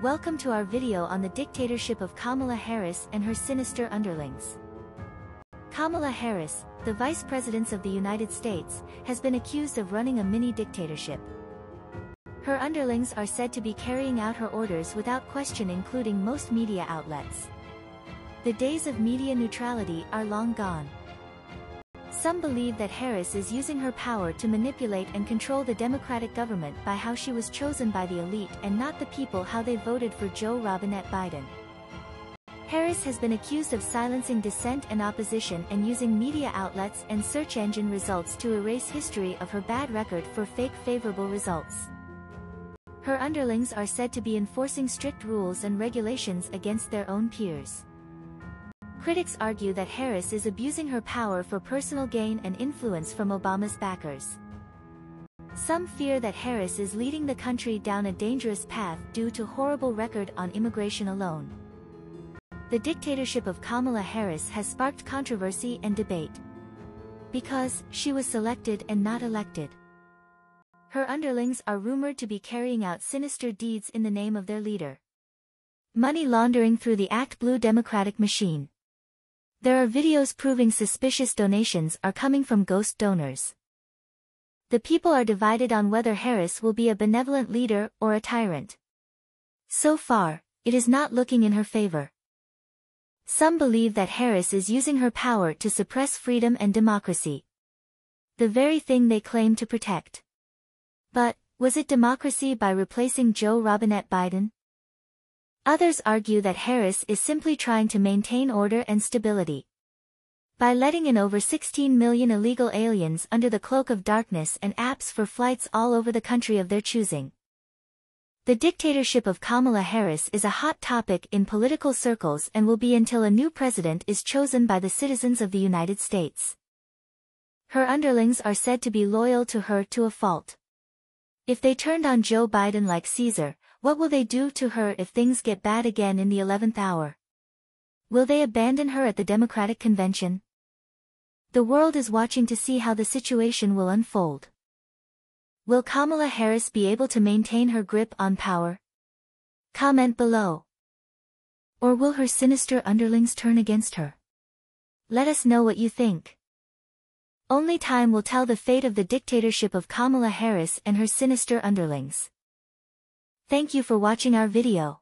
Welcome to our video on the dictatorship of Kamala Harris and her sinister underlings. Kamala Harris, the Vice President of the United States, has been accused of running a mini-dictatorship. Her underlings are said to be carrying out her orders without question including most media outlets. The days of media neutrality are long gone. Some believe that Harris is using her power to manipulate and control the Democratic government by how she was chosen by the elite and not the people how they voted for Joe Robinette Biden. Harris has been accused of silencing dissent and opposition and using media outlets and search engine results to erase history of her bad record for fake favorable results. Her underlings are said to be enforcing strict rules and regulations against their own peers. Critics argue that Harris is abusing her power for personal gain and influence from Obama's backers. Some fear that Harris is leading the country down a dangerous path due to horrible record on immigration alone. The dictatorship of Kamala Harris has sparked controversy and debate. Because, she was selected and not elected. Her underlings are rumored to be carrying out sinister deeds in the name of their leader. Money laundering through the Act Blue Democratic machine. There are videos proving suspicious donations are coming from ghost donors. The people are divided on whether Harris will be a benevolent leader or a tyrant. So far, it is not looking in her favor. Some believe that Harris is using her power to suppress freedom and democracy. The very thing they claim to protect. But, was it democracy by replacing Joe Robinette Biden? Others argue that Harris is simply trying to maintain order and stability. By letting in over 16 million illegal aliens under the cloak of darkness and apps for flights all over the country of their choosing. The dictatorship of Kamala Harris is a hot topic in political circles and will be until a new president is chosen by the citizens of the United States. Her underlings are said to be loyal to her to a fault. If they turned on Joe Biden like Caesar, what will they do to her if things get bad again in the 11th hour? Will they abandon her at the Democratic Convention? The world is watching to see how the situation will unfold. Will Kamala Harris be able to maintain her grip on power? Comment below. Or will her sinister underlings turn against her? Let us know what you think. Only time will tell the fate of the dictatorship of Kamala Harris and her sinister underlings. Thank you for watching our video.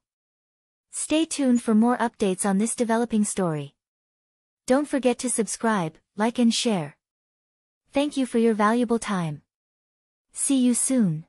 Stay tuned for more updates on this developing story. Don't forget to subscribe, like and share. Thank you for your valuable time. See you soon.